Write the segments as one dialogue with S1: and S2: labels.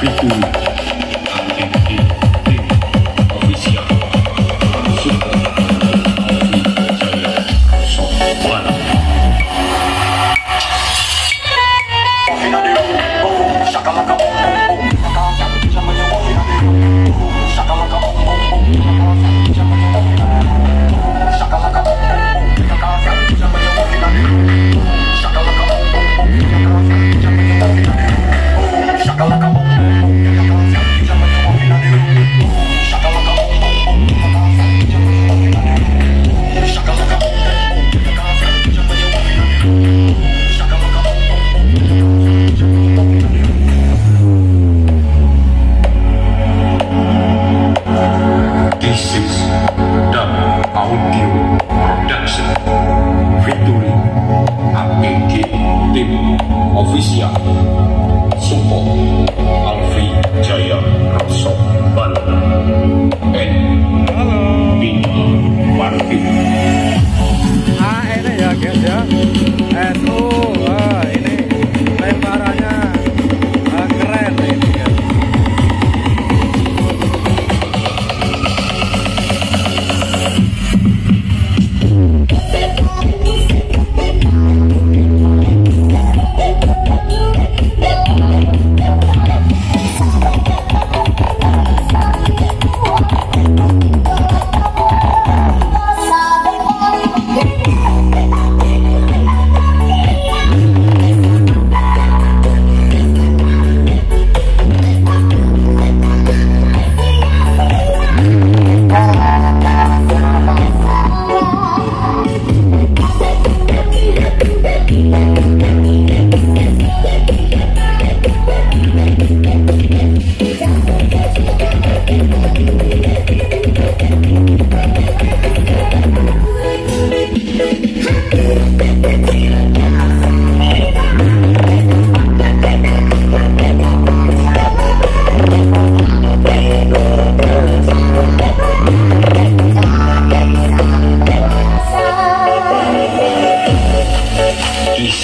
S1: e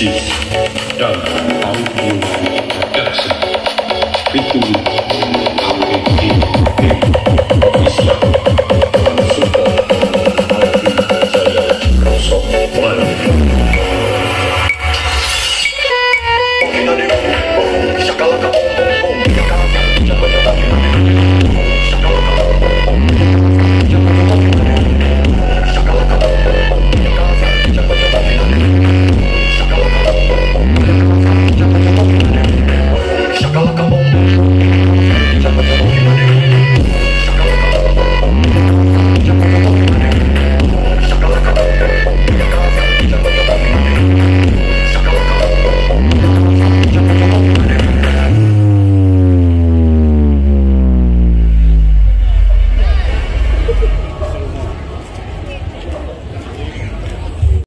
S1: Trời ơi!